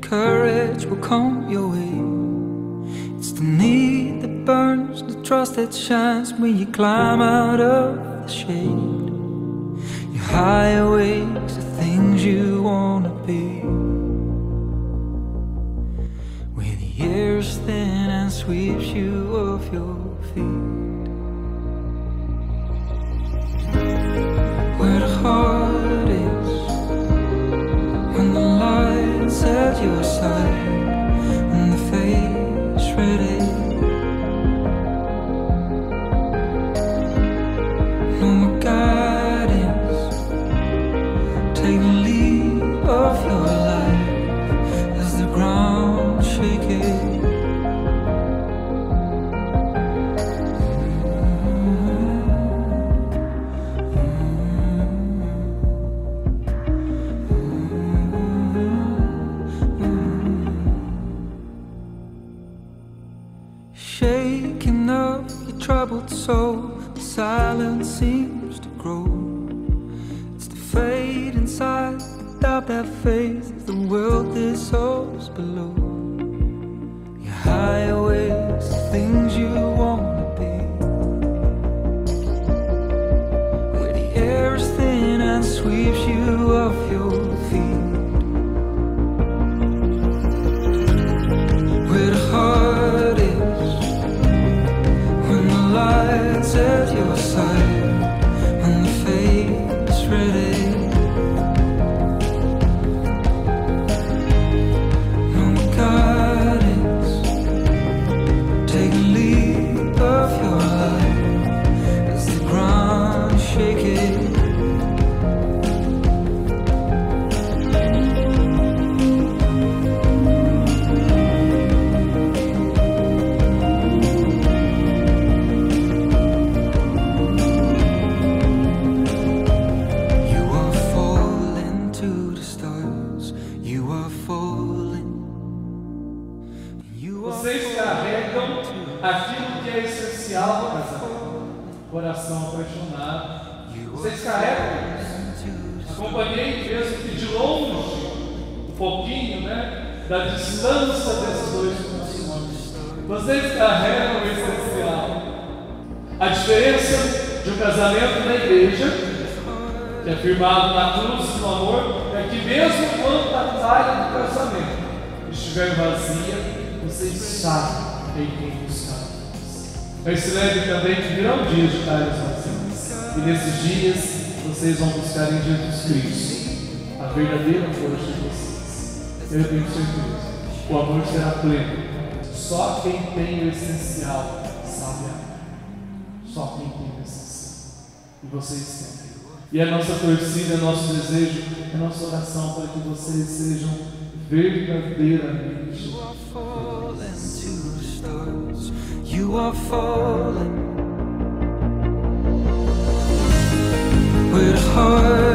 courage will come your way. It's the need that burns, the trust that shines when you climb out of the shade. Your high awakes, the things you wanna be. When the air's thin and sweeps you off your time. Troubled soul, the silence seems to grow. It's the fade inside, the doubt that fades the world dissolves below. Your highways, the things you wanna be. Where the air is thin and sweeps you off your Vocês carregam aquilo que é essencial no casamento. Coração apaixonado. Vocês carregam isso. Acompanhei mesmo que de longe, um pouquinho, né? Da distância desses dois corações. Vocês carregam o essencial. A diferença de um casamento na igreja, que é firmado na cruz do amor, é que mesmo quando a talha do casamento estiver vazia, vocês sabem em quem buscar. Mas se lembre também que virão dias de talhas vazias. E nesses dias vocês vão buscar em Jesus Cristo a verdadeira força de vocês. Eu tenho certeza. O amor será pleno. Só quem tem o essencial sabe amar. Só quem tem o essencial. E vocês têm. E a nossa torcida, nosso desejo, a nossa oração para que vocês sejam verdadeiramente are falling. We're hard.